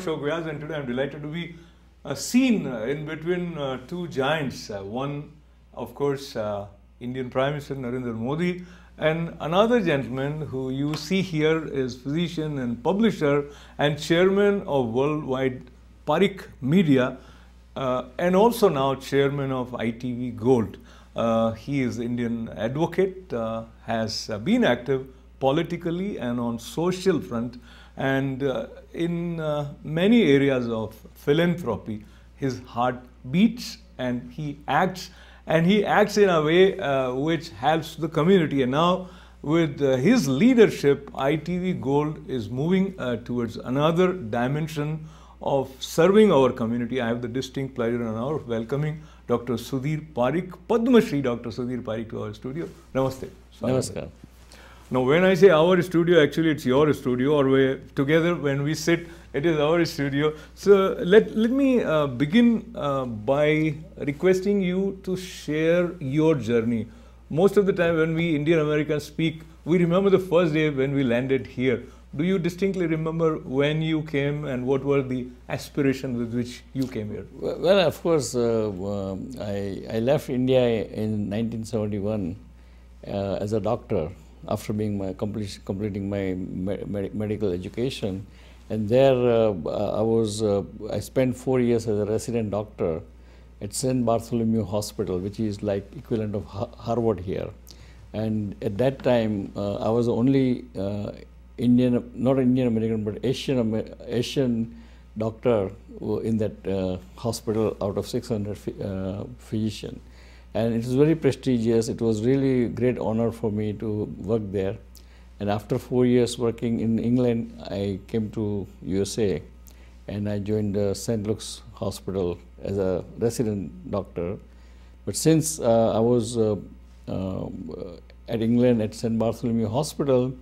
Ashok Vyas, and today I'm delighted to be uh, seen uh, in between uh, two giants. Uh, one, of course, uh, Indian Prime Minister Narendra Modi, and another gentleman who you see here is physician and publisher and chairman of Worldwide Parikh Media, uh, and also now chairman of ITV Gold. He is Indian advocate, has been active politically and on social front, and in uh, many areas of philanthropy, his heart beats and he acts, and he acts in a way uh, which helps the community. And now, with uh, his leadership, ITV Gold is moving uh, towards another dimension of serving our community. I have the distinct pleasure and honor of welcoming Dr. Sudhir Parikh, Padma Shri Dr. Sudhir Parikh to our studio. Namaste. Namaskar. Now, when I say our studio, actually it's your studio, or we together when we sit, it is our studio. So let let me uh, begin uh, by requesting you to share your journey. Most of the time, when we Indian Americans speak, we remember the first day when we landed here. Do you distinctly remember when you came and what were the aspirations with which you came here? Well, of course, uh, um, I, I left India in 1971 uh, as a doctor after being my completing my me- medical education, and there uh, I was uh, I spent four years as a resident doctor at St. Bartholomew Hospital, which is like equivalent of Harvard here, and at that time uh, I was the only Indian, not Indian American, but Asian Asian doctor in that uh, hospital out of 600 uh, physicians. And it was very prestigious. It was really great honor for me to work there. And after four years working in England, I came to USA and I joined uh, St. Luke's Hospital as a resident doctor. But since uh, I was uh, um, at England at St. Bartholomew Hospital,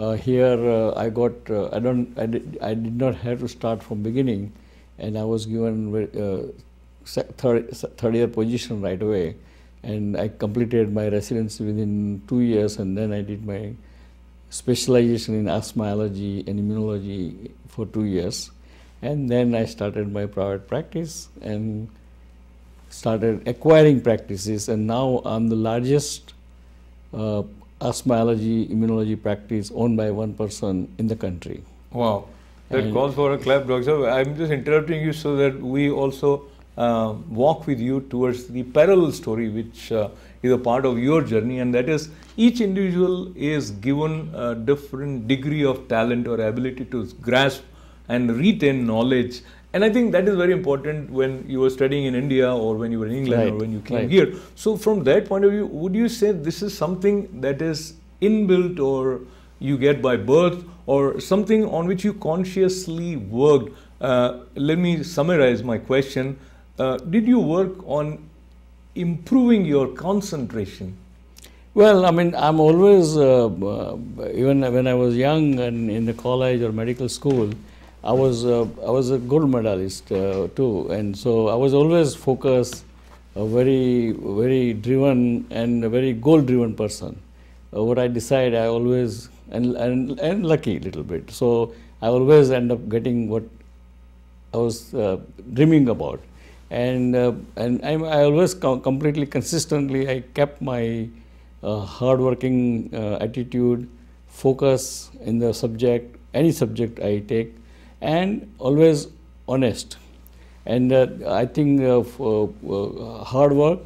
uh, here uh, I got uh, I don't I did, I did not have to start from beginning, and I was given third third year position right away, and I completed my residency within two years, and then I did my specialization in asthma allergy and immunology for two years, and then I started my private practice and started acquiring practices, and now I'm the largest uh, asthma allergy immunology practice owned by one person in the country. Wow. That and calls for a clap, Doctor. I'm just interrupting you so that we also uh, walk with you towards the parallel story, which uh, is a part of your journey, and that is each individual is given a different degree of talent or ability to grasp and retain knowledge and I think that is very important when you were studying in India or when you were in England right. or when you came right. here. So, from that point of view, would you say this is something that is inbuilt or you get by birth or something on which you consciously worked? Uh, let me summarize my question. Uh, did you work on improving your concentration? Well, I mean, I'm always, uh, uh even when I was young and in the college or medical school, I was uh, I was a gold medalist uh, too, and so I was always focused, a very very driven and a very goal driven person. Uh, what I decide, I always and and and lucky little bit. So I always end up getting what I was uh, dreaming about, and uh, and I'm, I always com completely consistently I kept my uh, hardworking attitude, focus in the subject, any subject I take and always honest. And uh, I think uh, uh, hard work,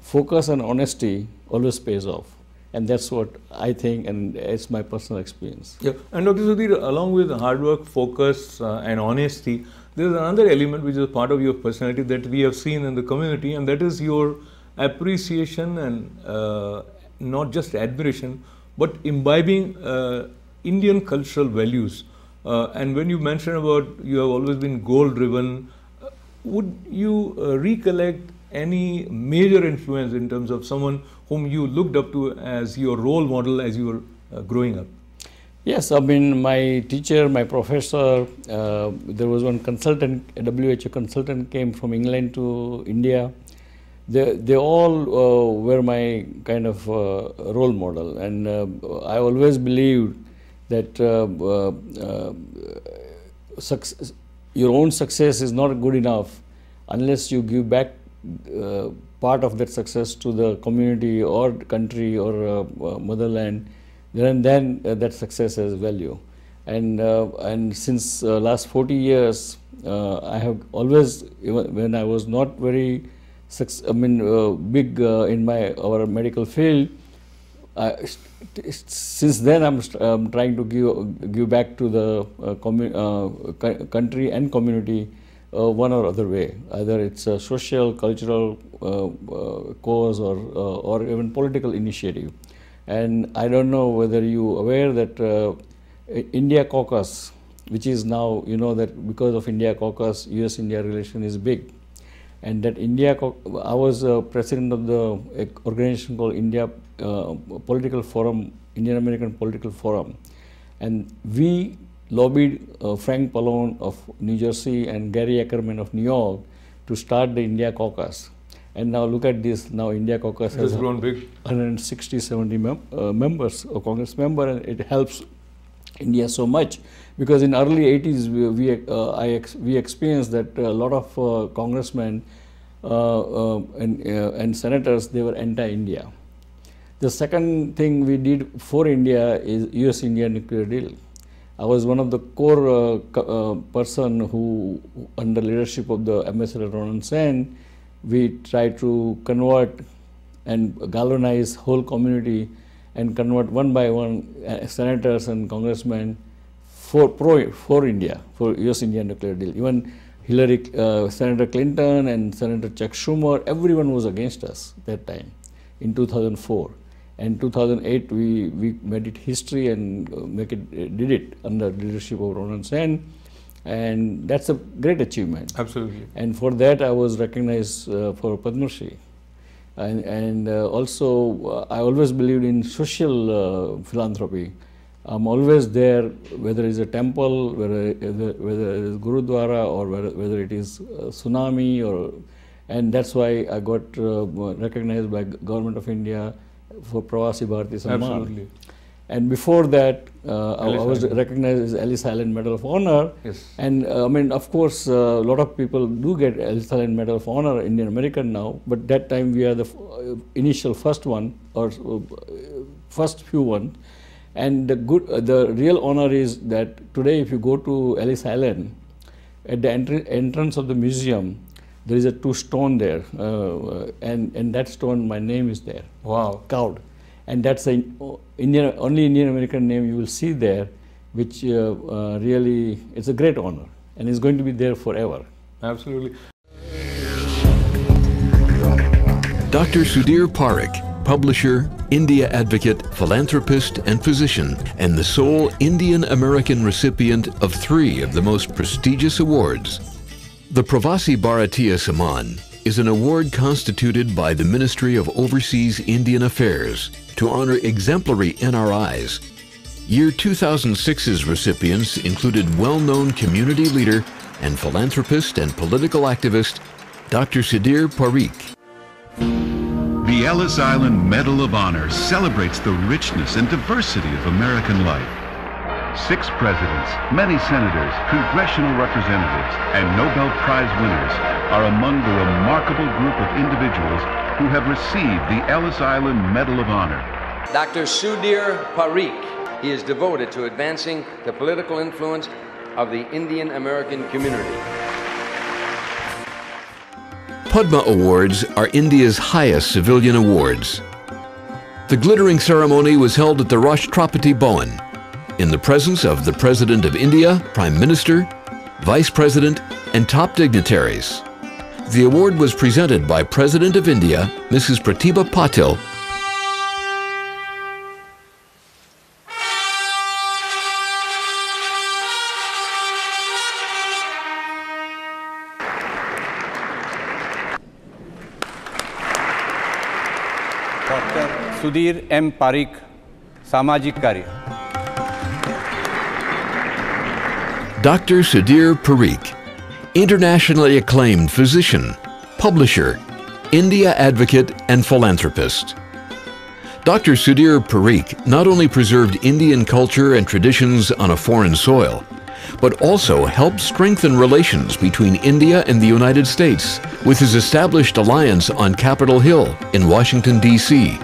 focus and honesty always pays off. And that's what I think, and it's my personal experience. Yeah, and Dr. Sudhir, along with hard work, focus, uh, and honesty, there is another element which is part of your personality that we have seen in the community, and that is your appreciation and uh, not just admiration, but imbibing uh, Indian cultural values. Uh, and when you mentioned about you have always been goal driven, uh, would you uh, recollect any major influence in terms of someone whom you looked up to as your role model as you were uh, growing up? Yes, I mean, my teacher, my professor, uh, there was one consultant, a WHO consultant came from England to India. They, they all uh, were my kind of role model. And I always believed that uh, uh, uh, success, your own success is not good enough unless you give back uh, part of that success to the community or country or uh, uh motherland, then, then uh, that success has value. And, uh, and since last 40 years, I have always, even when I was not very, I mean, big in my our medical field, since then I'm um, trying to give give back to the uh, uh, country and community uh, one or other way. Either it's a social, cultural uh, uh, cause or or even political initiative. And I don't know whether you aware that India caucus, which is now you know that because of India caucus, U.S.-India relation is big and that India, I was uh, president of the organization called India uh, Political Forum, Indian American Political Forum, and we lobbied uh, Frank Pallone of New Jersey and Gary Ackerman of New York to start the India caucus. And now look at this, now India caucus has, grown big. 160, 70 mem uh, members, or Congress member, and it helps India so much because in early 80s we we, uh, I ex we experienced that a lot of uh, congressmen uh, uh, and, uh, and senators they were anti-India. The second thing we did for India is U.S.-India nuclear deal. I was one of the core person who, under leadership of the Ambassador Ronen Sen, we try to convert and galvanize whole community and convert one by one uh, senators and congressmen for pro for India, for US-India nuclear deal. Even Hillary, uh, Senator Clinton and Senator Chuck Schumer, everyone was against us that time in 2004. And 2008 we, we made it history and uh, make it, uh, did it under leadership of Ronen Sen. And that's a great achievement. Absolutely. And for that I was recognized uh, for Padma Shri. And, and uh, also I always believed in social philanthropy. I'm always there, whether it's a temple, whether, whether it is Gurudwara or whether, whether it is tsunami or, and that's why I got uh, recognized by government of India for Pravasi Bharati Samman. Absolutely. And before that, uh, I, I, was recognized as Ellis Island Medal of Honor. Yes. And uh, I mean, of course, uh, a lot of people do get Ellis Island Medal of Honor, Indian American now, but that time we are the uh, initial first one or uh, first few ones. And the good, uh, the real honor is that today, if you go to Ellis Island, at the entry, entrance of the museum, there is a two stone there, uh, and and that stone, my name is there. Wow, carved, and that's the Indian only Indian American name you will see there, which uh, uh, really it's a great honor, and is going to be there forever. Absolutely. Dr. Sudhir Parikh publisher, India advocate, philanthropist, and physician, and the sole Indian American recipient of three of the most prestigious awards. The Pravasi Bharatiya Samman is an award constituted by the Ministry of Overseas Indian Affairs to honor exemplary NRIs. Year 2006's recipients included well-known community leader and philanthropist and political activist Dr. Sudhir Parikh. The Ellis Island Medal of Honor celebrates the richness and diversity of American life. Six presidents, many senators, congressional representatives, and Nobel Prize winners are among the remarkable group of individuals who have received the Ellis Island Medal of Honor. Dr. Sudhir Parikh. He is devoted to advancing the political influence of the Indian American community. Padma Awards are India's highest civilian awards. The glittering ceremony was held at the Rashtrapati Bhawan in the presence of the President of India, Prime Minister, Vice President, and top dignitaries. The award was presented by President of India, Mrs. Pratibha Patil, Sudhir M Parikh सामाजिक कार्य Dr. Sudhir Parikh, internationally acclaimed physician, publisher, India advocate, and philanthropist. Dr. Sudhir Parikh not only preserved Indian culture and traditions on a foreign soil, but also helped strengthen relations between India and the United States with his established alliance on Capitol Hill in Washington, D.C.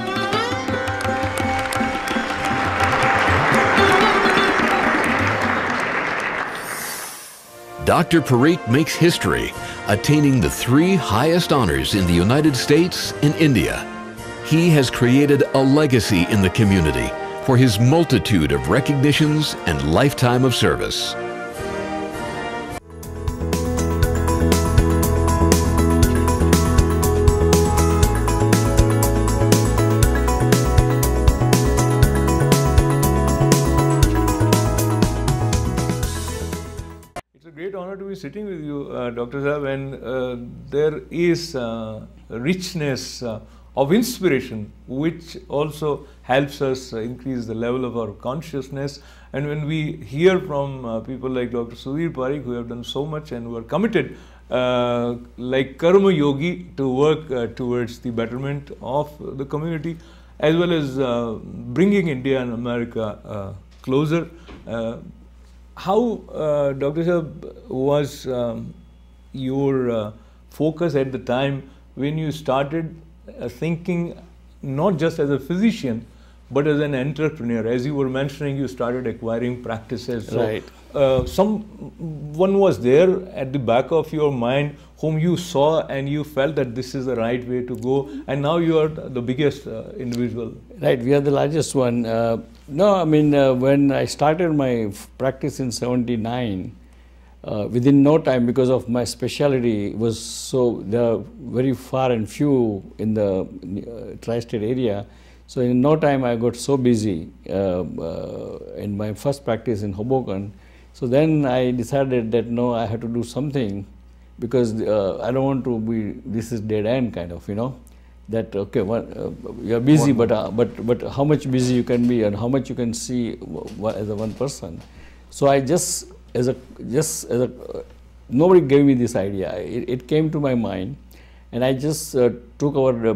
Dr. Parikh makes history, attaining the three highest honors in the United States and India. He has created a legacy in the community for his multitude of recognitions and lifetime of service. Sitting with you, uh, Dr. Saab, and uh, there is uh, richness uh, of inspiration which also helps us increase the level of our consciousness. And when we hear from people like Dr. Sudhir Parikh, who have done so much and who are committed, uh, like Karma Yogi, to work uh, towards the betterment of the community, as well as uh, bringing India and America closer. How, uh, Dr. Saab, was um, your uh, focus at the time when you started uh, thinking not just as a physician but as an entrepreneur? As you were mentioning, you started acquiring practices. So, Right. Uh, some one was there at the back of your mind whom you saw and you felt that this is the right way to go, and now you are the biggest uh, individual. Right, we are the largest one. Uh, no, I mean, uh, when I started my practice in 79, uh, within no time, because of my specialty, was so there are very far and few in the uh, tri-state area. So in no time, I got so busy uh, in my first practice in Hoboken. So then I decided that no, I have to do something because uh, I don't want to be this is dead end kind of, you know that okay one, uh, you are busy but uh, but but how much busy you can be and how much you can see as a one person. So i just as a just as a nobody gave me this idea. It, it came to my mind and i just uh, took our uh,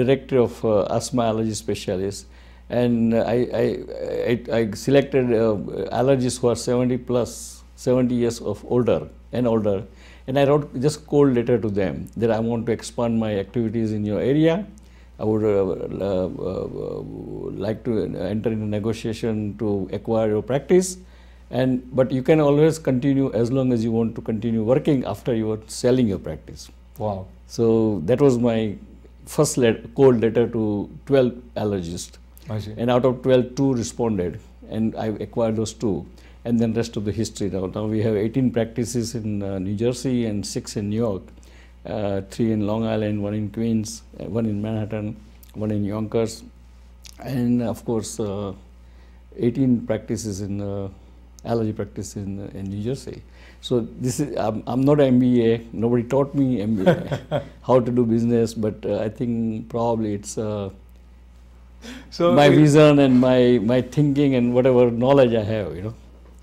director of uh, asthma allergy specialist and I, I, I, I selected uh, allergists who are 70 plus 70 years of older and older and I wrote just cold letter to them that I want to expand my activities in your area. I would uh, uh, uh, like to enter into a negotiation to acquire your practice, and but you can always continue as long as you want to continue working after you are selling your practice. Wow. So that was my first let, cold letter to 12 allergists. And out of 12, two responded, and I acquired those two and then rest of the history now. Now we have 18 practices in uh, New Jersey and six in New York, uh, three in Long Island, one in Queens, uh, one in Manhattan, one in Yonkers, and of course uh, 18 practices in uh, allergy practice in, uh, in New Jersey. So this is I'm, I'm not an MBA. Nobody taught me MBA, how to do business, but uh, I think probably it's. So my it- vision and my, my thinking and whatever knowledge I have, you know.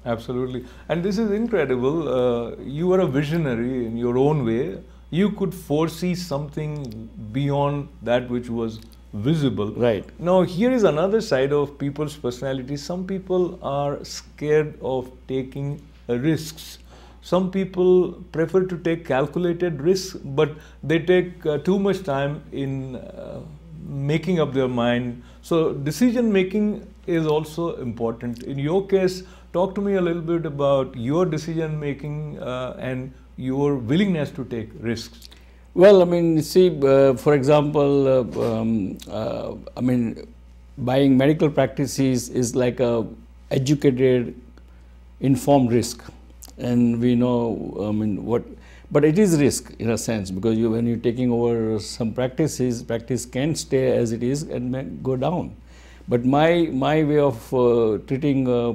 Absolutely. And this is incredible. Uh, you are a visionary in your own way. You could foresee something beyond that which was visible. Right. Now, here is another side of people's personality. Some people are scared of taking risks. Some people prefer to take calculated risks, but they take uh, too much time in uh, making up their mind. So, decision making is also important. In your case, talk to me a little bit about your decision making uh, and your willingness to take risks. Well, I mean, see, uh, for example, uh, um, uh, I mean, buying medical practices is like a educated, informed risk, and we know, I mean, what. But it is risk in a sense because you, when you're taking over some practices, practice can stay as it is and may go down. But my my way of uh, treating uh,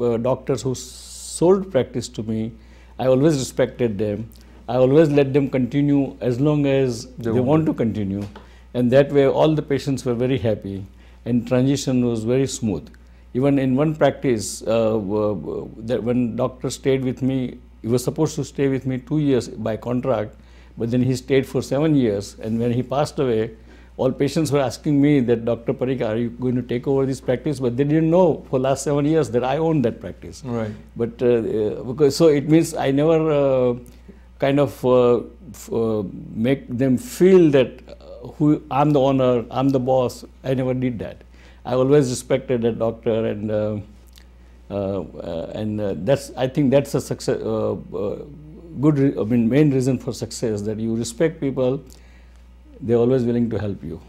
uh, doctors who sold practice to me, I always respected them. I always let them continue as long as they, want want to continue, and that way all the patients were very happy, and transition was very smooth. Even in one practice, uh, w- w- that when doctor stayed with me, he was supposed to stay with me two years by contract, but then he stayed for seven years, and when he passed away, all patients were asking me that Dr. Parikh, are you going to take over this practice? But they didn't know for last seven years that I owned that practice. Right. But uh, uh, because so it means I never uh, kind of uh, f- uh, make them feel that uh, who I'm the owner, I'm the boss. I never did that. I always respected that doctor and. Uh, uh, and uh, that's I think that's a success. Uh, uh, good, re- I mean, main reason for success that you respect people. They're always willing to help you.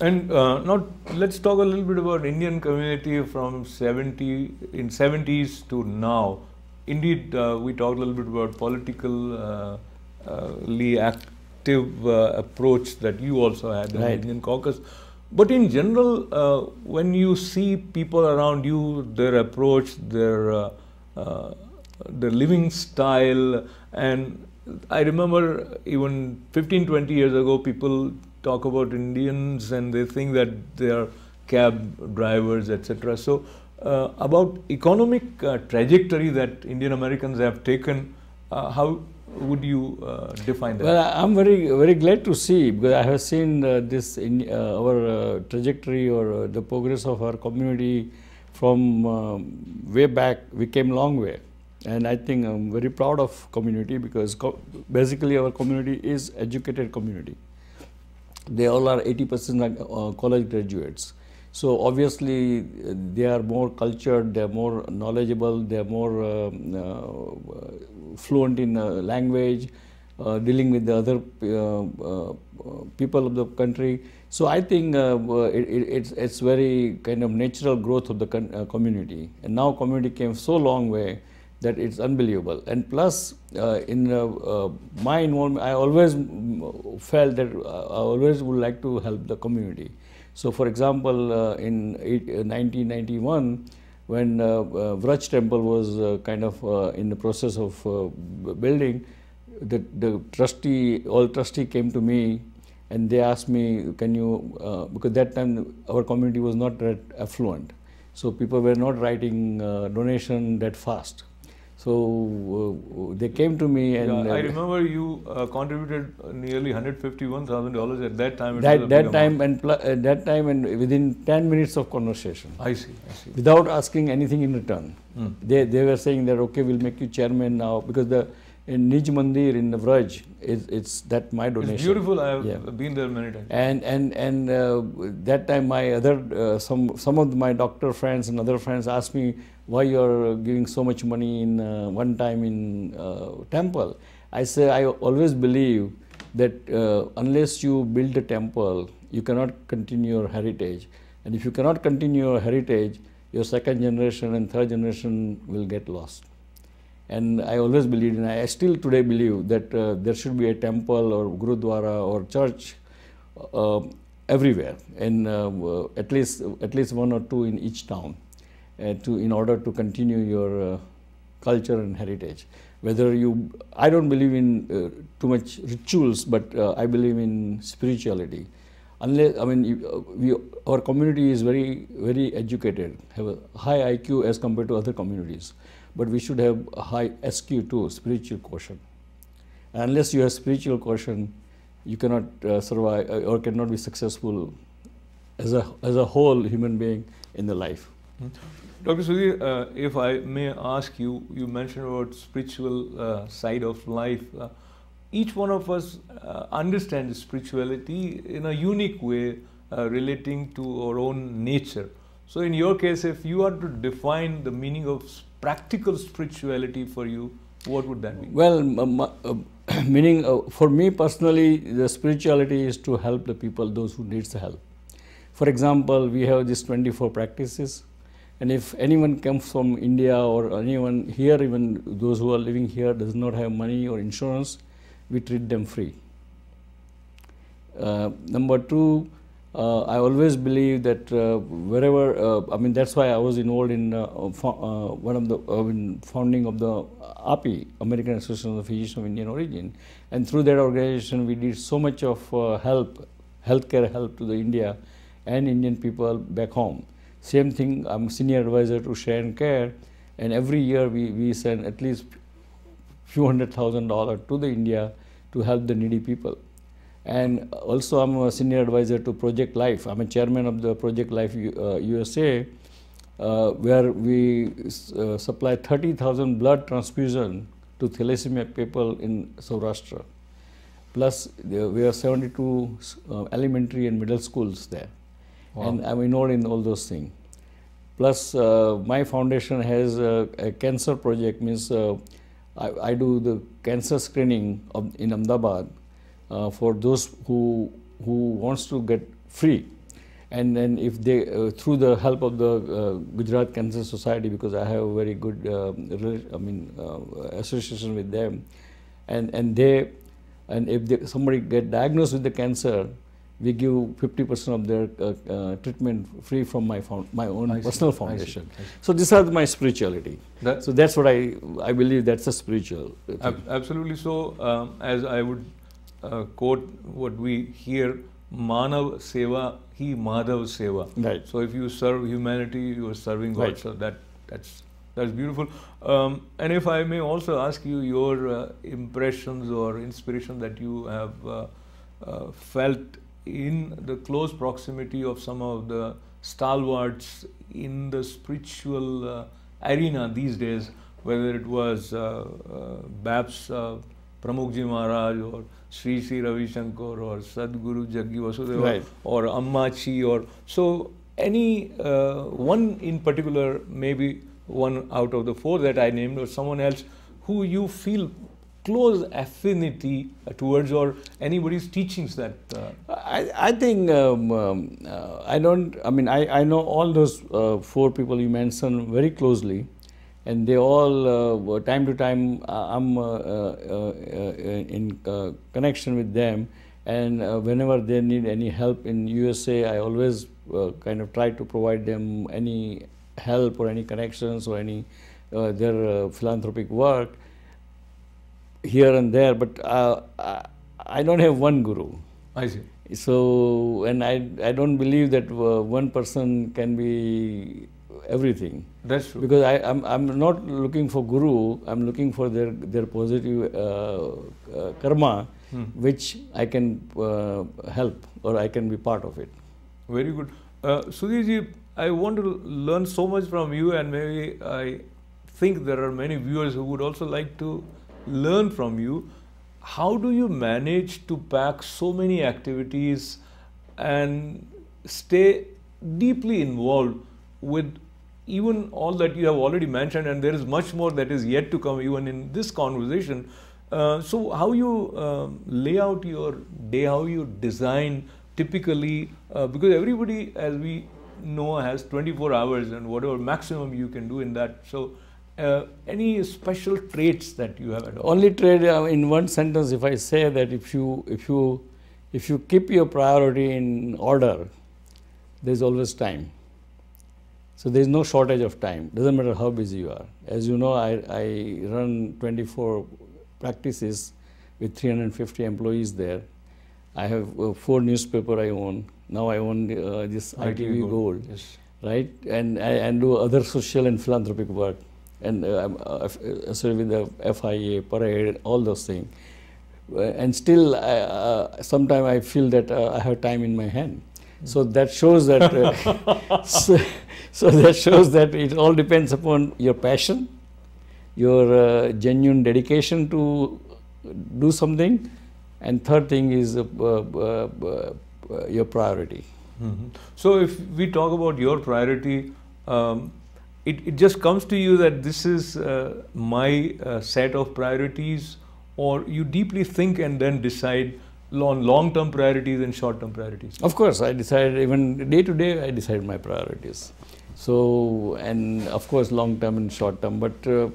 And uh, now let's talk a little bit about Indian community from 70 in 70s to now. Indeed, uh, we talked a little bit about politically active uh, approach that you also had in the Indian caucus. But in general, uh, when you see people around you, their approach, their uh, uh, their living style, and I remember even 15, 20 years ago, people talk about Indians and they think that they are cab drivers, etc. So, uh, about economic uh, trajectory that Indian Americans have taken, uh, how would you uh, define that? Well, I'm very very glad to see because I have seen uh, this in uh, our uh, trajectory or uh, the progress of our community from um, way back. We came long way, and I think I'm very proud of community because co- basically our community is educated community. They all are 80% uh, college graduates. So obviously they are more cultured, they are more knowledgeable, they are more um, fluent in uh, language, uh, dealing with the other uh, people of the country. So I think it, it, it's, it's very kind of natural growth of the community. And now community came so long way that it's unbelievable. And plus, uh, in uh, uh, my involvement, I always mm, felt that I always would like to help the community. So, for example, in uh, 1991, when uh, uh, Vraj temple was uh, kind of uh, in the process of uh, building, the, the trustee, all trustee came to me and they asked me, can you, uh, because that time our community was not that affluent. So people were not writing donation that fast. So uh, they came to me and Yeah, I uh, remember you uh, contributed uh, nearly $151,000 at that time. It was a that, that amount. time and pl- uh, that time and within 10 minutes of conversation. I see, I see. without asking anything in return. Hmm. They, they were saying that okay, we'll make you chairman now because the in Nij Mandir in the Vraj, it's, it's that my donation. It's beautiful. I have Yeah. been there many times. And and and uh, that time my other uh, some some of my doctor friends and other friends asked me why you're giving so much money in uh, one time in uh, temple. I say I always believe that uh, unless you build a temple, you cannot continue your heritage. And if you cannot continue your heritage, your second generation and third generation will get lost. And I always believed, and I still today believe that uh, there should be a temple or gurudwara or church uh, everywhere, and uh, at least at least one or two in each town, uh, to in order to continue your uh, culture and heritage. Whether you, I don't believe in uh, too much rituals, but I believe in spirituality. Unless I mean, we, our community is very very educated, have a high IQ as compared to other communities, but we should have a high SQ too, spiritual quotient. Unless you have spiritual quotient, you cannot uh, survive uh, or cannot be successful as a as a whole human being in the life. Dr. Sudhir, uh, if I may ask you, you mentioned about spiritual uh, side of life. Uh, each one of us uh, understands spirituality in a unique way, uh, relating to our own nature. So, in your case, if you are to define the meaning of s- practical spirituality for you, what would that be? Well, uh, meaning uh, for me personally, the spirituality is to help the people, those who needs help. For example, we have these 24 practices, and if anyone comes from India or anyone here, even those who are living here, does not have money or insurance, we treat them free. Uh, number two, uh, I always believe that uh, wherever, uh, I mean, that's why I was involved in uh, uh, one of the uh, in founding of the API, American Association of Physicians of Indian Origin, and through that organization, we did so much of help, healthcare help to the India and Indian people back home. Same thing, I'm senior advisor to Share and Care, and every year we, we send at least few hundred thousand dollars to the India to help the needy people. And also, I'm a senior advisor to Project Life. I'm a chairman of the Project Life uh, USA, uh, where we uh, supply 30,000 blood transfusion to thalassemia people in Saurashtra. Plus, we have 72 uh, elementary and middle schools there. Wow. And I'm involved in all those things. Plus, uh, my foundation has a, a, cancer project, means uh, I, I, do the cancer screening of, in Ahmedabad for those who, who wants to get free. And then if they, uh, through the help of the uh, Gujarat Cancer Society, because I have a very good, I mean, association with them, and, and they and if they, somebody get diagnosed with the cancer, we give 50% of their uh, uh, treatment free from my my own I personal see, foundation. I see, I see. So these are my spirituality. That, so that's what I I believe that's a spiritual. Ab absolutely. So um, as I would uh, quote what we hear, Manav Seva, he Madhav Seva. Right. So if you serve humanity, you are serving God. Right. So that that's that's beautiful. Um, and if I may also ask you your uh, impressions or inspiration that you have uh, uh, felt in the close proximity of some of the stalwarts in the spiritual uh, arena these days, whether it was uh, uh, uh, Pramukhji Maharaj or Sri Sri Ravi Shankar or Sadhguru Jaggi Vasudeva right. or Ammachi or so any one in particular maybe one out of the four that I named or someone else who you feel close affinity towards or anybody's teachings that uh, I, I think um, um, uh, I don't I mean I, I know all those uh, four people you mentioned very closely and they all uh, time to time uh, I'm uh, in connection with them and whenever they need any help in USA I always kind of try to provide them any help or any connections or any uh, their uh, philanthropic work here and there, but uh, I don't have one guru. I see. So, and I, I don't believe that uh, one person can be everything. That's true. Because I, I'm, I'm not looking for guru, I'm looking for their, their positive uh, uh, karma, hmm. which I can help or I can be part of it. Very good. Uh, Sudhirji, I want to learn so much from you, and maybe I think there are many viewers who would also like to learn from you. How do you manage to pack so many activities and stay deeply involved with even all that you have already mentioned, and there is much more that is yet to come, even in this conversation. Uh, so, how you uh, lay out your day, how you design typically, uh, because everybody, as we know, has 24 hours and whatever maximum you can do in that. So, uh, any special traits that you have adopted? Only trait uh, in one sentence, if I say that if you if you if you keep your priority in order, there is always time. So there is no shortage of time. Doesn't matter how busy you are. As you know, I, I run 24 practices with 350 employees there. I have uh, four newspaper I own. Now I own uh, this ITV, ITV Gold, Gold yes. right? And I and do other social and philanthropic work, and uh, I'm uh, uh with the FIA, Parade, all those things. Uh, and still, uh, sometimes I feel that uh, I have time in my hand. So that shows that. so, so, that shows that it all depends upon your passion, your genuine dedication to do something, and third thing is uh, your priority. Mm -hmm. So if we talk about your priority, um, it, it just comes to you that this is uh, my uh, set of priorities or you deeply think and then decide on long-term priorities and short-term priorities? Of course, I decide even day to day I decide my priorities. So, and of course long-term and short-term, but uh,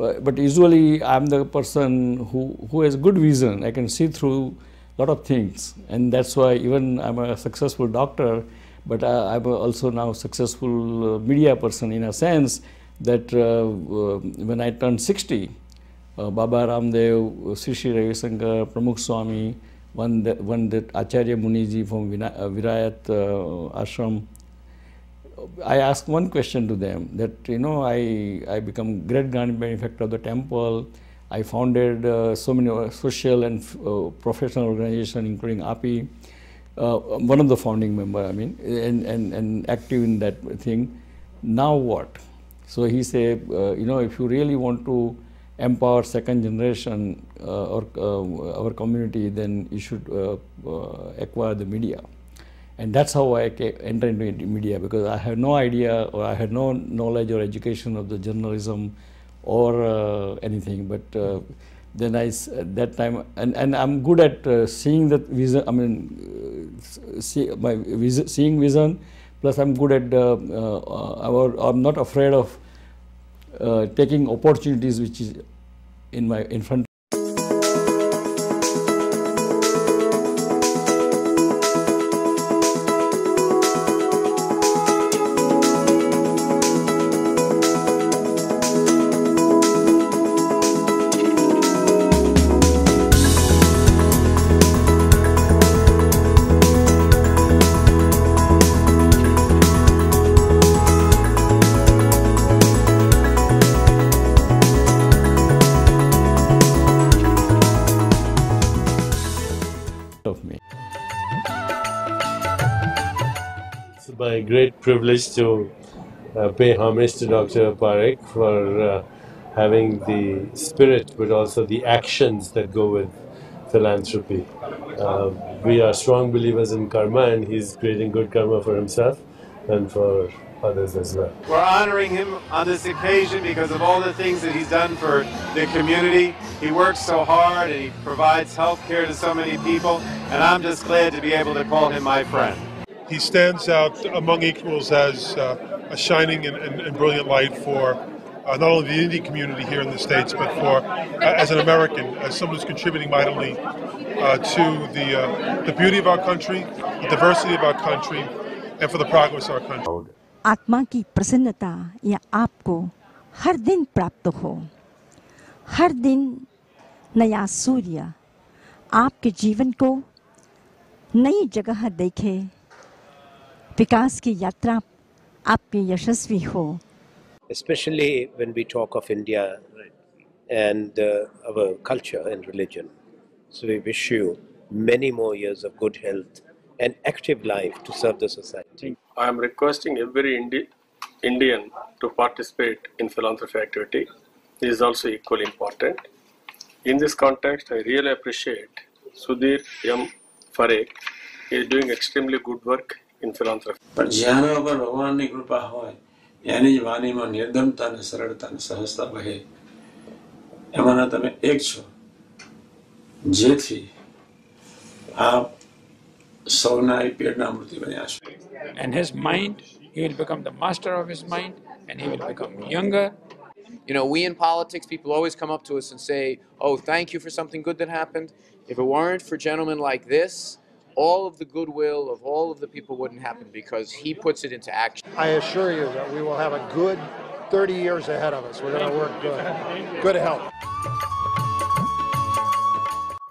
uh, but usually I'm the person who, who has good vision. I can see through a lot of things and that's why even I'm a successful doctor but I, am also now successful uh, media person in a sense that uh, uh, when I turned 60 uh, Baba Ramdev, Sri Sri Ravi Shankar, Pramukh Swami, one that, one that Acharya Muniji from uh, Virayat uh, Ashram I asked one question to them that you know I I become great grand benefactor of the temple I founded uh, so many social and uh, professional organizations, including API, uh, one of the founding member, I mean, and, and, and active in that thing. Now what? So he said, uh, you know, if you really want to empower second generation uh, or uh, our community, then you should uh, uh, acquire the media. And that's how I entered into media because I had no idea or I had no knowledge or education of the journalism or uh, anything. But uh, then I, at that time, and, and I'm good at uh, seeing that vision, I mean, uh, see, my vision, seeing vision, plus I'm good at, uh, uh, I'm not afraid of taking opportunities which is in my in front my great privilege to uh, pay homage to Dr. Parikh for uh, having the spirit but also the actions that go with philanthropy. Uh, we are strong believers in karma and he's creating good karma for himself and for others as well. We're honoring him on this occasion because of all the things that he's done for the community. He works so hard and he provides health care to so many people and I'm just glad to be able to call him my friend he stands out among equals as uh, a shining and, and, and, brilliant light for uh, not only the Indian community here in the States, but for uh, as an American, as someone who's contributing mightily uh, to the, uh, the beauty of our country, the diversity of our country, and for the progress of our country. आत्मा की प्रसन्नता या आपको हर दिन प्राप्त हो हर दिन नया सूर्य आपके जीवन को नई जगह देखे विकास की यात्रा आपकी यशस्वी हो especially when we talk of India and uh, our culture and religion. So we wish you many more years of good health and active life to serve the society. I am requesting every Indi Indian to participate in philanthropy activity. This is also equally important. In this context, I really appreciate Sudhir M. Parekh. He is doing extremely good work in philanthropy. પણ જેના ઉપર ભગવાનની કૃપા હોય એની જ વાણીમાં નિર્દમતા અને સરળતા અને સહજતા વહે એમાંના તમે એક છો જેથી આપ સૌના એ પેટના મૃત્યુ બન્યા છો And his mind, he will become the master of his mind and he will become younger. You know, we in politics, people always come up to us and say, oh, thank you for something good that happened. If it weren't for gentlemen like this, all of the goodwill of all of the people wouldn't happen because he puts it into action. I assure you that we will have a good 30 years ahead of us. We're going to work good. Good help.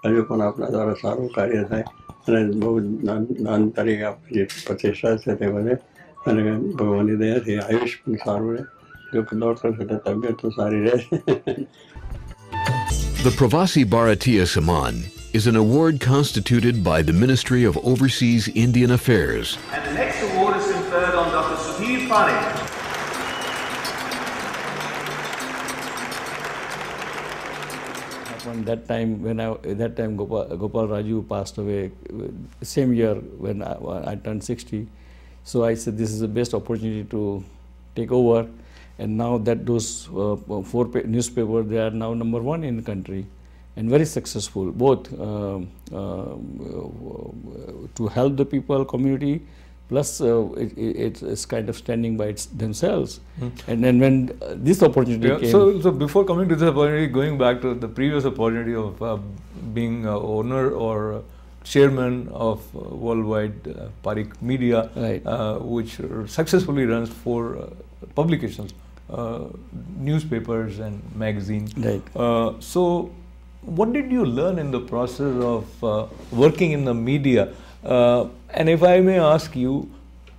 હજુ પણ આપણા દ્વારા સારું કાર્ય થાય અને બહુ દાન તરીકે જે પ્રતિષ્ઠા છે તે વધે અને ભગવાનની દયાથી આયુષ પણ સારું રહે જો દોડ કરશે તો તબિયત તો સારી રહે The Pravasi Bharatiya Samman is an award constituted by the Ministry of Overseas Indian Affairs. And the next award is conferred on Dr. Sudhir Parikh. that time when I that time Gopal, Gopal Raju passed away same year when I, I, turned 60 so I said this is the best opportunity to take over and now that those uh, four newspapers they are now number one in the country and very successful both uh, uh, to help the people community plus uh, it, it's kind of standing by themselves mm. and then when this opportunity yeah, came so so before coming to this opportunity going back to the previous opportunity of uh, being owner or chairman of uh, worldwide uh, Parikh Media right. which successfully runs four publications newspapers and magazines right so what did you learn in the process of uh, working in the media? Uh, and if I may ask you,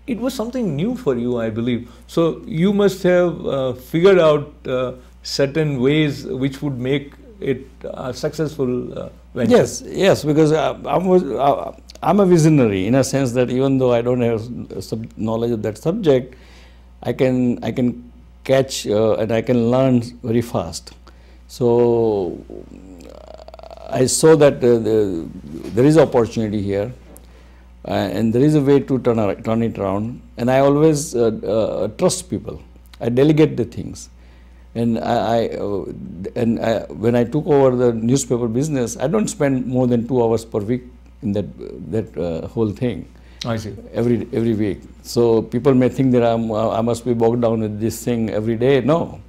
it was something new for you, I believe. So you must have uh, figured out uh, certain ways which would make it a successful uh, venture. Yes, yes, because uh, I'm, I'm a visionary in a sense that even though I don't have knowledge of that subject, I can I can catch and I can learn very fast. So I saw that uh, the, there is opportunity here, uh, and there is a way to turn, turn it around. And I always uh, uh, trust people. I delegate the things. And I, I uh, and I, when I took over the newspaper business, I don't spend more than two hours per week in that that uh, whole thing. I see. Every every week. So people may think that I'm, I must be bogged down with this thing every day. No,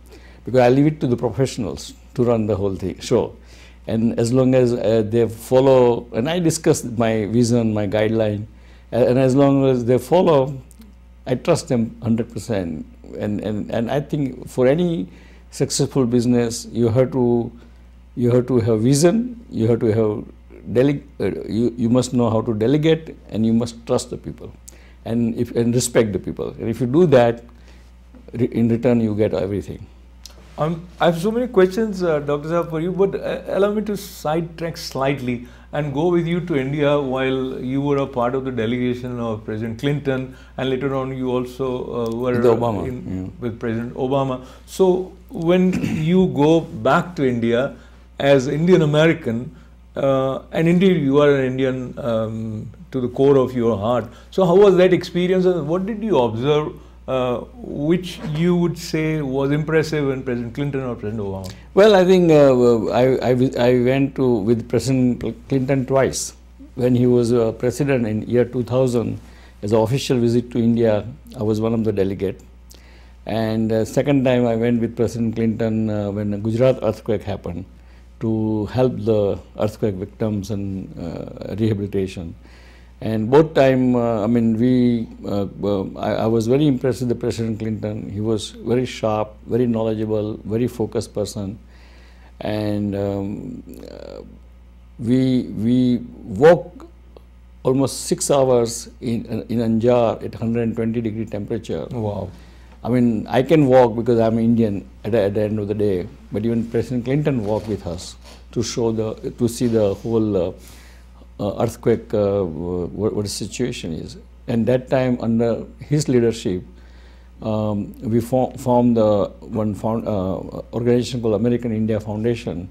because I leave it to the professionals to run the whole thing show and as long as uh, they follow and i discuss my vision my guideline and as long as they follow i trust them 100% and and and i think for any successful business you have to you have to have vision you have to have dele- uh, you, you must know how to delegate and you must trust the people. And if and respect the people. And if you do that re- in return you get everything um, I have so many questions, uh, Dr. Saab, for you, but uh, allow me to sidetrack slightly and go with you to India while you were a part of the delegation of President Clinton, and later on you also uh, were with, Obama, in, yeah. with President Obama. So when you go back to India as Indian American, uh, and indeed you are an Indian um, to the core of your heart. So how was that experience, and what did you observe? Uh, which you would say was impressive in President Clinton or President Obama? Well, I think uh, I, I, I, went to with President Clinton twice. When he was uh, president in year 2000, as an official visit to India, I was one of the delegate. And uh, second time I went with President Clinton uh, when the Gujarat earthquake happened to help the earthquake victims and uh, rehabilitation. And both time, uh, I mean, we, uh, I, I, was very impressed with the President Clinton. He was very sharp, very knowledgeable, very focused person. And um, uh, we, we walked almost six hours in, in Anjar at 120 degree temperature. Wow. I mean, I can walk because I'm Indian at the, at the end of the day, but even President Clinton walked with us to show the, to see the whole uh, uh, earthquake, uh, what, what, the situation is. And that time, under his leadership, um, we form, formed the one found, uh, organization called American India Foundation,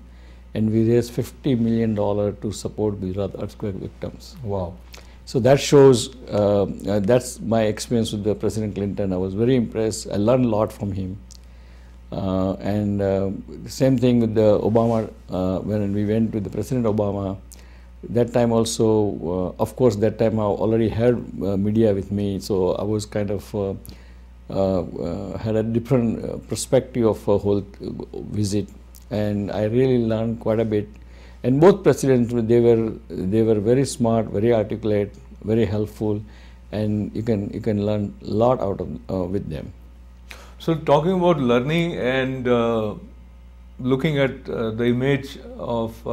and we raised $50 million to support Gujarat earthquake victims. Wow. So that shows, uh, uh, that's my experience with the President Clinton. I was very impressed. I learned a lot from him. Uh, and same thing with the Obama, when we went with the President Obama, that time also, uh, of course, that time I already had uh, media with me, so I was kind of uh, uh, uh had a different uh, perspective of a whole visit, and I really learned quite a bit. And both presidents, they were they were very smart, very articulate, very helpful, and you can you can learn a lot out of with them. So talking about learning and looking at the image of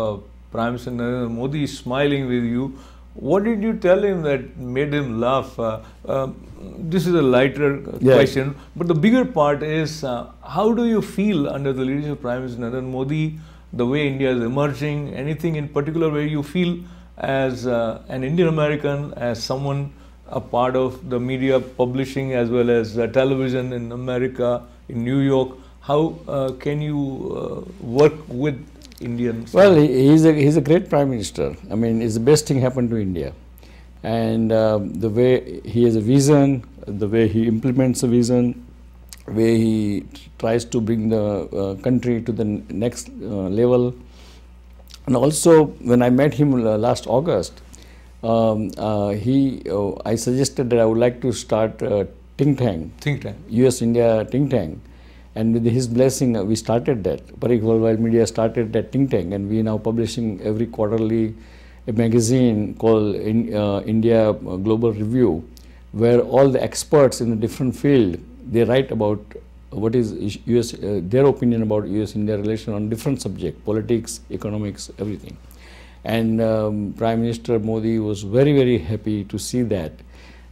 Prime Minister Narendra Modi is smiling with you. What did you tell him that made him laugh? Uh, uh, this is a lighter yes. question, but the bigger part is uh, how do you feel under the leadership of Prime Minister Narendra Modi, the way India is emerging, anything in particular where you feel as uh, an Indian American, as someone a part of the media publishing as well as uh, television in America, in New York, how uh, can you work with Well, he, he's, a, he's a great prime minister. I mean, it's the best thing happened to India. And um, the way he has a vision, the way he implements a vision, way he tries to bring the uh, country to the next uh, level. And also, when I met him uh, last August, um, uh, he, uh, I suggested that I would like to start a think tank. Think tank. US India think tank and with his blessing, uh, we started that. Parikh Worldwide Media started that think tank, and we are now publishing every quarterly a magazine called in, uh, India Global Review, where all the experts in a different field they write about what is US, uh, their opinion about US-India relation on different subject, politics, economics, everything. And um, Prime Minister Modi was very, very happy to see that.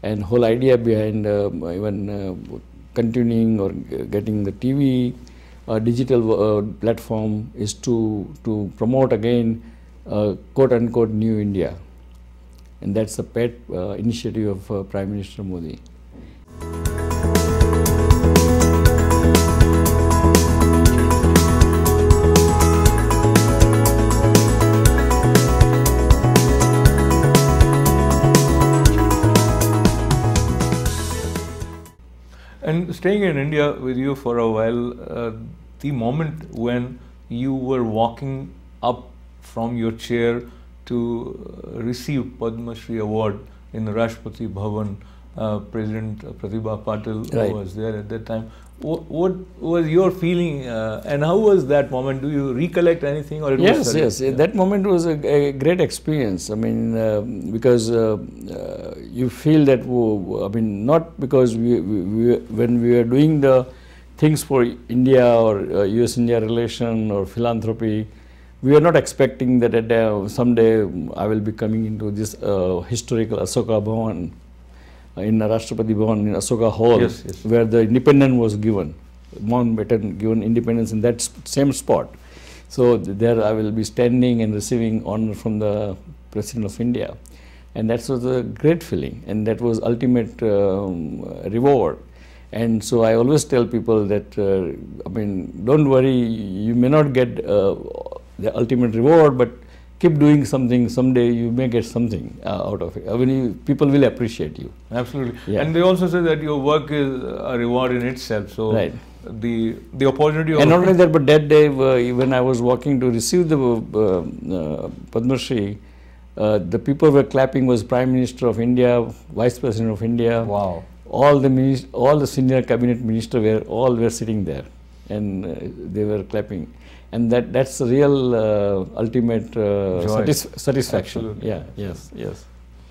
And whole idea behind uh, even uh, continuing or getting the TV uh, digital uh, platform is to, to promote again uh, quote unquote new India. And that's the pet uh, initiative of Prime Minister Modi. And staying in India with you for a while, uh, the moment when you were walking up from your chair to uh, receive Padma Shri Award in Rashtrapati Bhavan, uh, President Pratibha Patil Right. was there at that time. What, what was your feeling uh, and how was that moment? Do you recollect anything or it was yes, yes. That moment was a, a great experience. I mean, uh, because uh, uh, you feel that, I mean, not because we, we, we, when we are doing the things for India or uh, US-India relation or philanthropy, we are not expecting that uh, someday I will be coming into this uh, historical Asoka Bhavan in Rashtrapati Bhavan in Asoka Hall, Yes, yes. where the independence was given. Mountbatten given independence in that same spot. So there I will be standing and receiving honor from the President of India. And that was a great feeling and that was ultimate um, reward. And so I always tell people that, uh, I mean, don't worry, you may not get uh, the ultimate reward, but keep doing something, someday you may get something uh, out of it. I mean, you, people will appreciate you. Absolutely. Yeah. And they also say that your work is a reward in itself. So Right. the the opportunity of And not only that, but that day uh, when I was walking to receive the uh, uh, Padma Shri, uh, the people were clapping was Prime Minister of India, Vice President of India. Wow. All the all the senior cabinet minister were all were sitting there, and uh, they were clapping, and that that's the real uh, ultimate uh, Joy. satis- satisfaction. Absolutely. Yeah. Yes. Yes.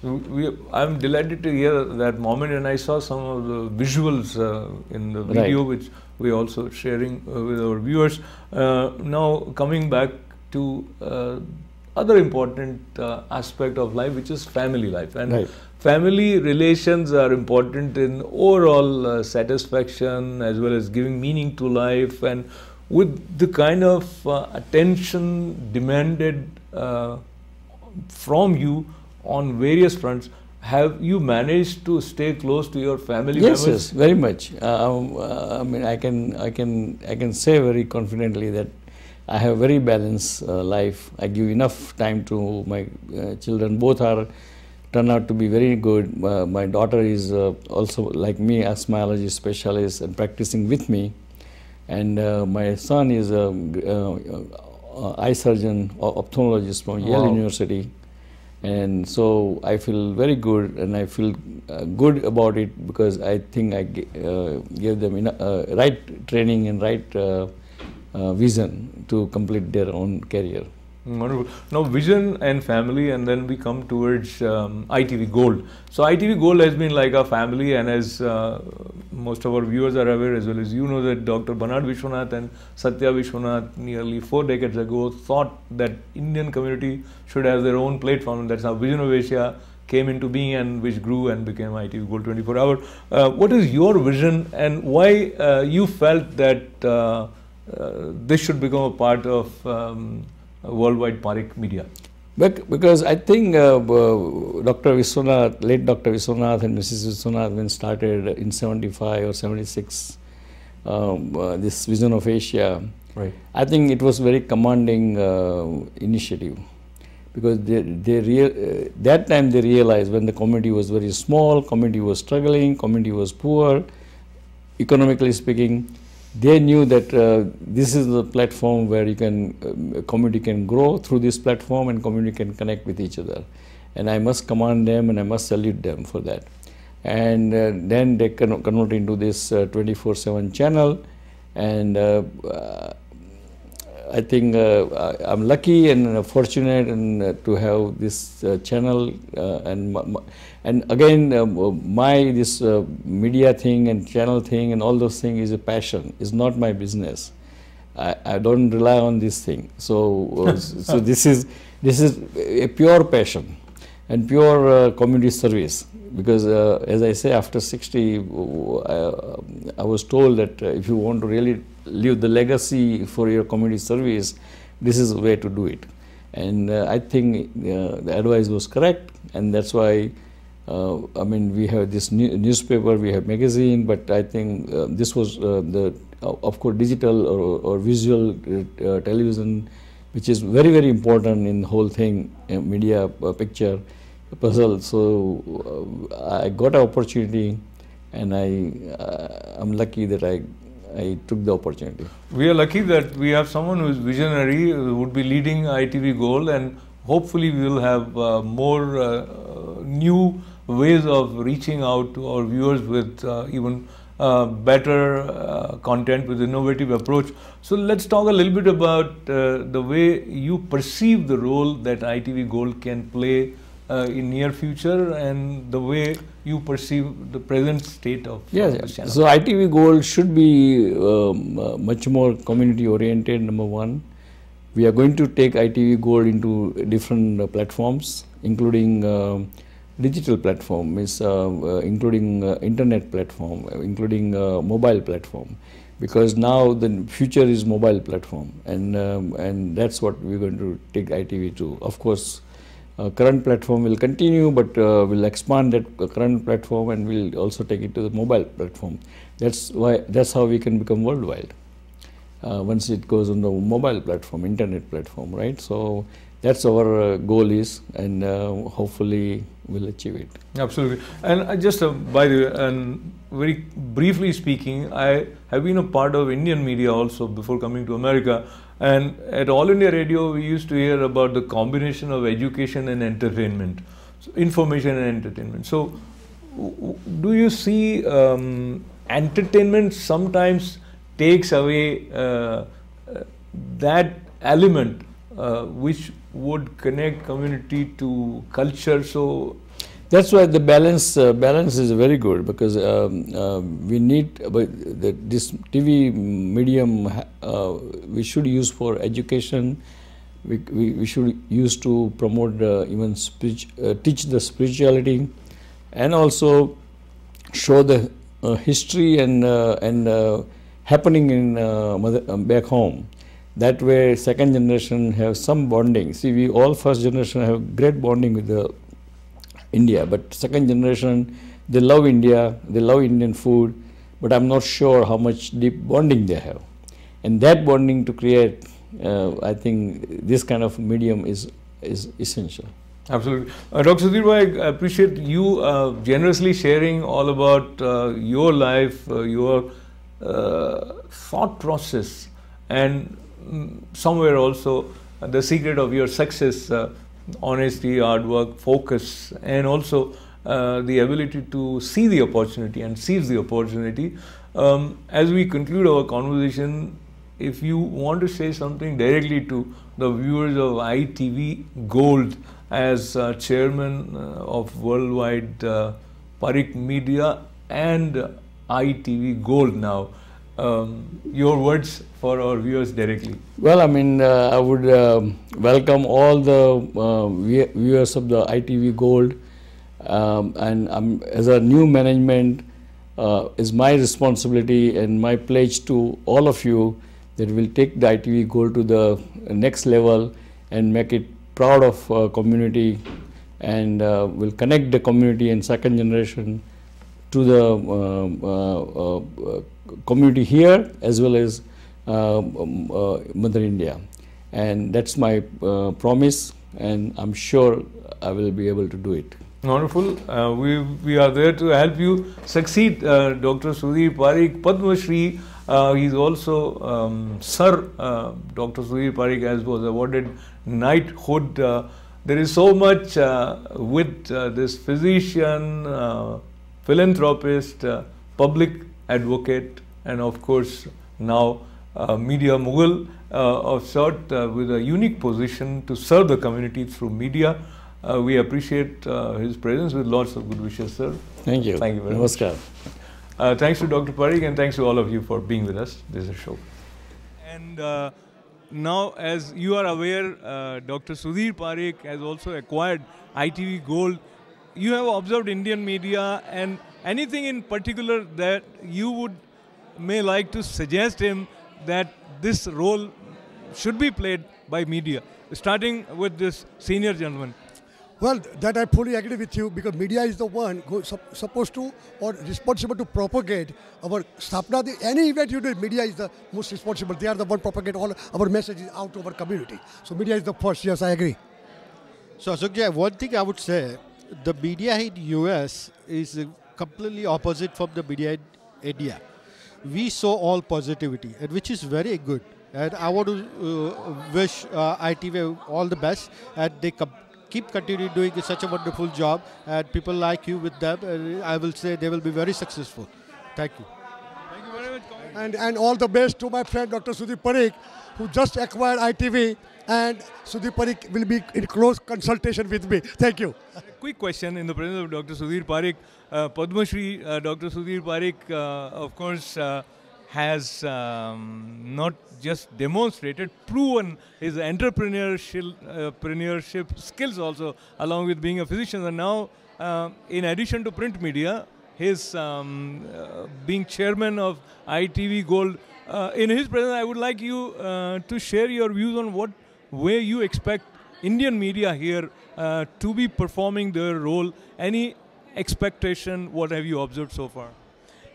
We, I'm delighted to hear that moment, and I saw some of the visuals uh, in the Right. video, which we also sharing uh, with our viewers. Uh, now, coming back to uh, other important uh, aspect of life, which is family life, and Right. family relations are important in overall uh, satisfaction as well as giving meaning to life, and with the kind of uh, attention demanded. Uh, from you on various fronts. Have you managed to stay close to your family yes, members? yes, very much. Um, uh, I mean, I can, I can, I can say very confidently that I have a very balanced uh, life. I give enough time to my uh, children. Both are turn out to be very good. Uh, my daughter is uh, also like me, asthmaology specialist, and practicing with me. And uh, my son is a uh, uh, eye surgeon, ophthalmologist from Yale Wow. University and so I feel very good and I feel uh, good about it because I think I uh, gave them uh, right training and right uh, uh, vision to complete their own career. Wonderful. Now, vision and family, and then we come towards um, ITV Gold. So, ITV Gold has been like a family, and as uh, most of our viewers are aware, as well as you know, that Dr. Bernard Viswanath and Satya Viswanath nearly four decades ago thought that Indian community should have their own platform. That's how Vision of Asia came into being and which grew and became ITV Gold 24 Hour. Uh, what is your vision, and why uh, you felt that uh, uh, this should become a part of um, worldwide Parikh media? Because I think uh, Dr. Viswanath, late Dr. Viswanath and Mrs. Viswanath, when started in 75 or 76, um, uh, this Vision of Asia, Right. I think it was very commanding uh, initiative because they, they real, uh, that time they realized when the community was very small, community was struggling, community was poor, economically speaking, they knew that uh, this is the platform where you can um, community can grow through this platform and community can connect with each other. And i must command them and i must salute them for that. And uh, then they con- convert into this 24 7 channel. And uh, uh, I think uh, I- I'm lucky and fortunate and uh, to have this uh, channel uh, and and again uh, my this uh, media thing and channel thing and all those things is a passion. It's not my business. I, I don't rely on this thing. So uh, so this is this is a pure passion. and pure uh, community service. Because uh, as I say, after 60, uh, I was told that uh, if you want to really leave the legacy for your community service, this is the way to do it. And uh, I think uh, the advice was correct, and that's why. I mean, we have this new newspaper, we have magazine, but I think this was the, of course, digital or, or visual television which is very very important in the whole thing media picture puzzle. So uh, I got an opportunity, and I uh, I'm lucky that I I took the opportunity. We are lucky that we have someone who is visionary, would be leading ITV Gold, and hopefully we will have uh, more uh, new ways of reaching out to our viewers with uh, even uh, better content with innovative approach. So let's talk a little bit about the way you perceive the role that ITV Gold can play uh, in near future and the way you perceive the present state of yes, yes. so ITV Gold should be um, uh, much more community oriented number one. We are going to take ITV Gold into different uh, platforms including um, digital platform is uh, uh, including uh, internet platform including mobile platform. Because now the future is mobile platform and um, and that's what we're going to take ITV to. Of course uh, current platform will continue, but uh, we'll expand that current platform and we'll also take it to the mobile platform. That's why that's how we can become worldwide. Uh, once it goes on the mobile platform, internet platform, right? So that's our uh, goal is, and uh, hopefully we'll achieve it. Absolutely. And just by the way, and very briefly speaking, I have been a part of Indian media also before coming to America. And at All India Radio, we used to hear about the combination of education and entertainment, so information and entertainment. So, do you see um, entertainment sometimes takes away uh, uh, that element uh, which would connect community to culture? So, that's why the balance uh, balance is very good because um, uh, we need uh, this TV medium uh, we should use for education. We, we, we should use to promote uh, even uh, teach the spirituality, and also show the history and and happening in mother, um, back home. That way, second generation have some bonding. See, we all first generation have great bonding with the India. But second generation, they love India, they love Indian food, but I'm not sure how much deep bonding they have. And that bonding to create, uh, I think this kind of medium is, is essential. Absolutely. Uh, Dr. Sudhir, I appreciate you uh, generously sharing all about uh, your life, uh, your uh, thought process, and mm, somewhere also the secret of your success honesty, hard work, focus, and also uh, the ability to see the opportunity and seize the opportunity. Um, as we conclude our conversation, if you want to say something directly to the viewers of ITV Gold as uh, chairman uh, of Worldwide uh, Parikh Media and ITV Gold now, um, your words for our viewers directly? Well, I mean, uh, I would uh, welcome all the uh, viewers of the ITV Gold, um, and um, as a new management, uh, is my responsibility and my pledge to all of you that we will take the ITV Gold to the next level and make it proud of uh, community and uh, will connect the community and second generation to the community here as well as uh, um, uh, Mother India. And that's my uh, promise, and I'm sure I will be able to do it. Wonderful. Uh, we, we are there to help you succeed. Uh, Dr. Sudhir Parikh, Padma Shri. Uh, he's also um, Sir Dr. Sudhir Parikh, as was awarded knighthood. there is so much with this physician, philanthropist, public advocate, and of course now uh, media mogul uh, of sort uh, with a unique position to serve the community through media. Uh, we appreciate uh, his presence with lots of good wishes, sir. Thank you. Thank you very Namaskar. much. Uh, thanks to Dr. Parikh and thanks to all of you for being with us. This is a show. And now, as you are aware, uh, Dr. Sudhir Parikh has also acquired ITV Gold. You have observed Indian media and anything in particular that you would may like to suggest him that this role should be played by media, starting with this senior gentleman. Well, that I fully agree with you because media is the one who is sup- supposed to or responsible to propagate our Sthapana. The, any event you do, media is the most responsible. They are the one propagate all our messages out to our community. So media is the first. Yes, I agree. So Ashokji, one thing I would say, the media in US is completely opposite from the media in India. We saw all positivity, and which is very good. And I want to uh, wish uh, ITV all the best, and they com- keep continuing doing such a wonderful job. And people like you with them, and I will say they will be very successful. Thank you. Thank you very much. And, and all the best to my friend Dr. Sudhir Parikh, who just acquired ITV. And Sudhir Parikh will be in close consultation with me. Thank you. quick question in the presence of Dr. Sudhir Parikh. Uh, Padma Shri, uh, Dr. Sudhir Parikh, uh, of course, uh, has um, not just demonstrated, proven his entrepreneurship, uh, skills also, along with being a physician. And now, uh, in addition to print media, his um, uh, being chairman of ITV Gold. In his presence, I would like you to share your views on what way you expect Indian media here uh, to be performing their role. Any expectation? What have you observed so far?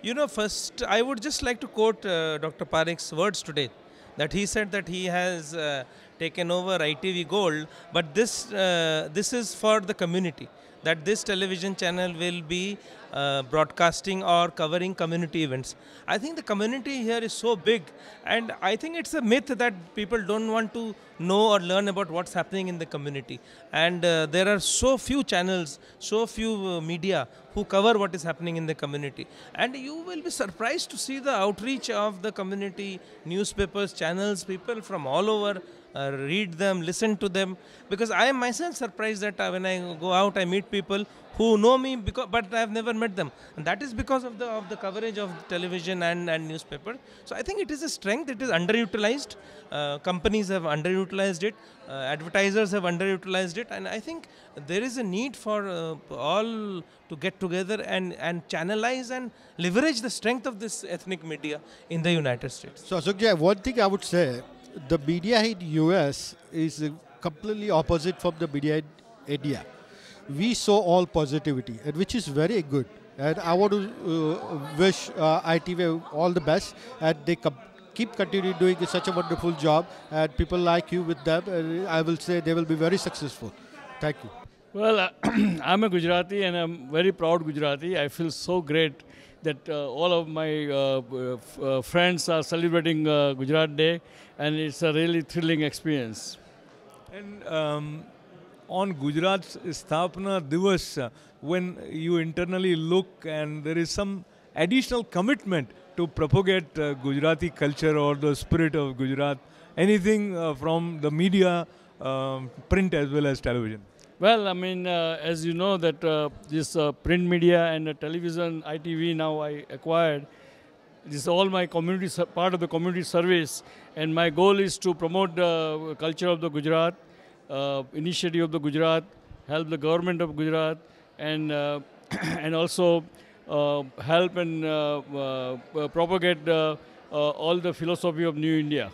You know, first, I would just like to quote uh, Dr. Parikh's words today that he said that he has uh, taken over ITV Gold, but this, uh, this is for the community. That this television channel will be uh, broadcasting or covering community events. I think the community here is so big, and I think it's a myth that people don't want to know or learn about what's happening in the community. And uh, there are so few channels, so few uh, media who cover what is happening in the community. And you will be surprised to see the outreach of the community, newspapers, channels, people from all over uh, read them, listen to them. Because I am myself surprised that uh, when I go out, I meet people who know me, because, but I have never met them. And that is because of the of the coverage of television and, and newspaper. So I think it is a strength. It is underutilized. Uh, companies have underutilized it. Uh, advertisers have underutilized it. And I think there is a need for uh, all to get together and, and channelize and leverage the strength of this ethnic media in the United States. So Ashokji, one thing I would say, the media in US is completely opposite from the media in India. We saw all positivity, and which is very good. And I want to uh, wish uh, ITV all the best, and they keep continuing doing such a wonderful job. And people like you with them, and I will say they will be very successful. Thank you. Well, uh, I'm a Gujarati and I'm very proud Gujarati. I feel so great that uh, all of my uh, uh, friends are celebrating uh, Gujarat Day, and it's a really thrilling experience. And um, on Gujarat's Sthapana Divas, uh, when you internally look and there is some additional commitment to propagate uh, Gujarati culture or the spirit of Gujarat, anything uh, from the media, um, print as well as television? Well, I mean, uh, as you know, that uh, this uh, print media and uh, television, ITV now I acquired. This is all my community part of the community service, and my goal is to promote the culture of the Gujarat, uh, initiative of the Gujarat, help the government of Gujarat, and uh, and also help and propagate all the philosophy of New India.